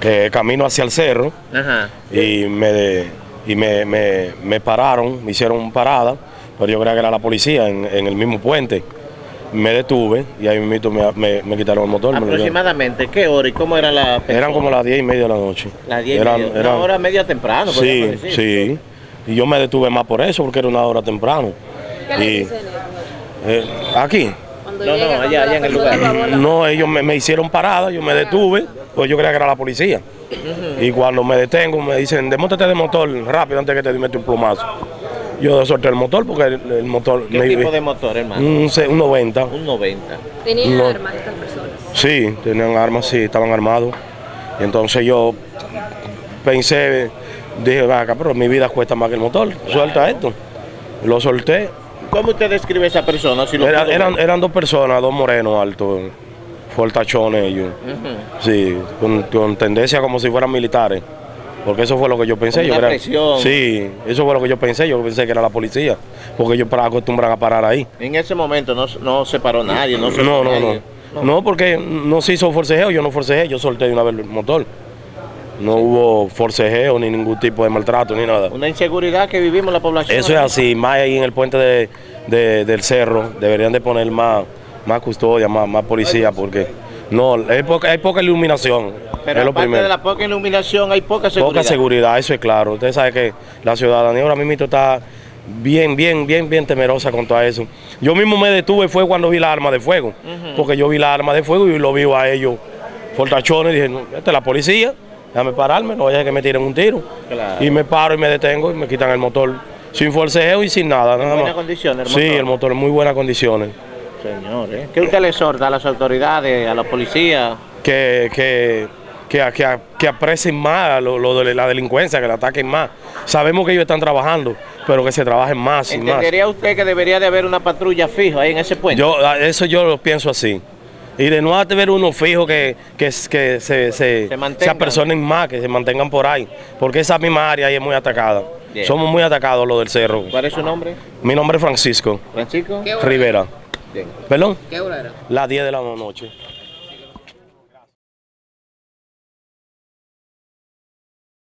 que camino hacia el cerro Ajá. y me y me, me- me pararon, me hicieron parada, pero yo creía que era la policía en, en el mismo puente. Me detuve y ahí mismo me, me- me quitaron el motor. Aproximadamente, ¿qué hora y cómo era la Eran como las diez y media de la noche. Las 10 Eran- media- eran- Una hora media temprano, Sí, decir. sí. Y yo me detuve más por eso, porque era una hora temprano. ¿Qué le Y, eh, aquí. Cuando No, no, llega, allá- allá en el lugar. No, ellos me, me hicieron parada, yo me detuve, pues yo creía que era la policía. Y cuando me detengo me dicen, demóntate de motor rápido antes que te mete un plumazo. Yo solté el motor porque el, el motor... ¿Qué me- tipo de motor, hermano? un, un 90. Un 90. Tenían No. armas estas personas. Sí, tenían armas, sí, estaban armados. Y entonces yo pensé, dije, vaca, pero mi vida cuesta más que el motor, suelta esto. Lo solté. ¿Cómo usted describe a esa persona? Si Era- eran, eran dos personas, dos morenos altos, fortachones ellos. Ujú. Sí, con, con tendencia como si fueran militares. Porque eso fue lo que yo pensé. Yo era-. Sí, eso fue lo que yo pensé. Yo pensé que era la policía. Porque ellos para- acostumbran a parar ahí. En ese momento no, no se paró nadie, no se No, no, nadie. no. No, porque no se hizo forcejeo. Yo no forcejé, yo solté de una vez el motor. No hubo forcejeo ni ningún tipo de maltrato ni nada. Una inseguridad que vivimos la población. Eso es así, más ahí en el puente de- de- del cerro, deberían de poner más, más custodia, más, más policía, porque no, hay poca, hay poca iluminación. Pero es lo aparte primero. de la poca iluminación, hay poca seguridad. Poca seguridad, eso es claro. Usted sabe que la ciudadanía ahora mismo está bien, bien, bien, bien temerosa con todo eso. Yo mismo me detuve fue cuando vi la arma de fuego, porque yo vi la arma de fuego y lo vi a ellos fortachones y dije, no, esta es la policía, déjame pararme, no vaya a que me tiren un tiro. Claro. Y me paro y me detengo y me quitan el motor sin forcejeo y sin nada. nada buenas más. condiciones el Sí, el motor en muy buenas condiciones. Señor, ¿eh? ¿qué usted le exhorta a las autoridades, a la policía? que, que, que, que, que aprecien más lo, lo de la delincuencia, que la ataquen más. Sabemos que ellos están trabajando, pero que se trabajen más y más. ¿Entendería usted que debería de haber una patrulla fija ahí en ese puente? Yo, a- eso yo lo pienso así. Y de no haber uno fijo que, que, que se, se, Se apersonen más, que se mantengan por ahí. Porque esa misma área ahí es muy atacada. Bien. Somos muy atacados los del cerro. ¿Cuál es su nombre? Mi nombre es Francisco ¿Francisco? ¿Qué hora Rivera. Bien. ¿Perdón? ¿Qué hora era? Las 10 de la noche.